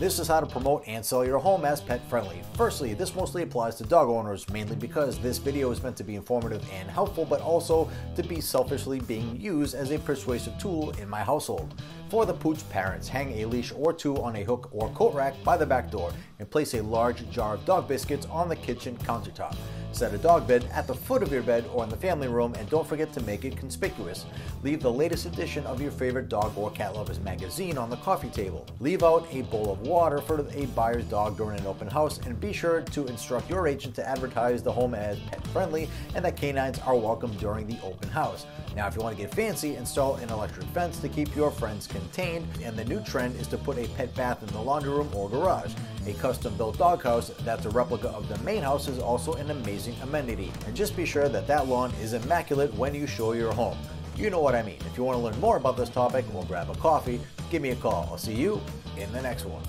This is how to promote and sell your home as pet friendly. Firstly, this mostly applies to dog owners, mainly because this video is meant to be informative and helpful, but also to be selfishly being used as a persuasive tool in my household. For the pooch parents, hang a leash or two on a hook or coat rack by the back door and place a large jar of dog biscuits on the kitchen countertop. Set a dog bed at the foot of your bed or in the family room and don't forget to make it conspicuous. Leave the latest edition of your favorite dog or cat lovers magazine on the coffee table. Leave out a bowl of water for a buyer's dog during an open house and be sure to instruct your agent to advertise the home as pet friendly and that canines are welcome during the open house. Now if you want to get fancy, install an electric fence to keep your friends contained and the new trend is to put a pet bath in the laundry room or garage. A custom built doghouse that's a replica of the main house is also an amazing amenity. And just be sure that that lawn is immaculate when you show your home. You know what I mean. If you want to learn more about this topic or grab a coffee, give me a call. I'll see you in the next one.